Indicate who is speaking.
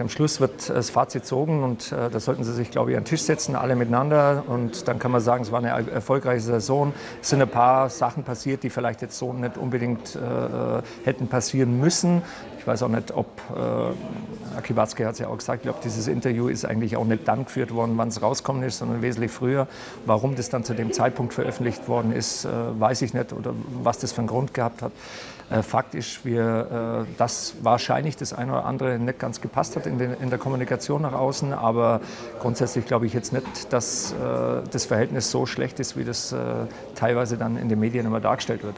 Speaker 1: Am Schluss wird das Fazit gezogen und äh, da sollten Sie sich, glaube ich, an den Tisch setzen, alle miteinander. Und dann kann man sagen, es war eine erfolgreiche Saison. Es sind ein paar Sachen passiert, die vielleicht jetzt so nicht unbedingt äh, hätten passieren müssen. Weiß auch nicht, ob, äh, Aki Watzke hat es ja auch gesagt, ich glaube, dieses Interview ist eigentlich auch nicht dann geführt worden, wann es rauskommen ist, sondern wesentlich früher. Warum das dann zu dem Zeitpunkt veröffentlicht worden ist, äh, weiß ich nicht oder was das für einen Grund gehabt hat. Äh, Fakt ist, wir, äh, dass wahrscheinlich das eine oder andere nicht ganz gepasst hat in, den, in der Kommunikation nach außen, aber grundsätzlich glaube ich jetzt nicht, dass äh, das Verhältnis so schlecht ist, wie das teilweise dann in den Medien immer dargestellt wird.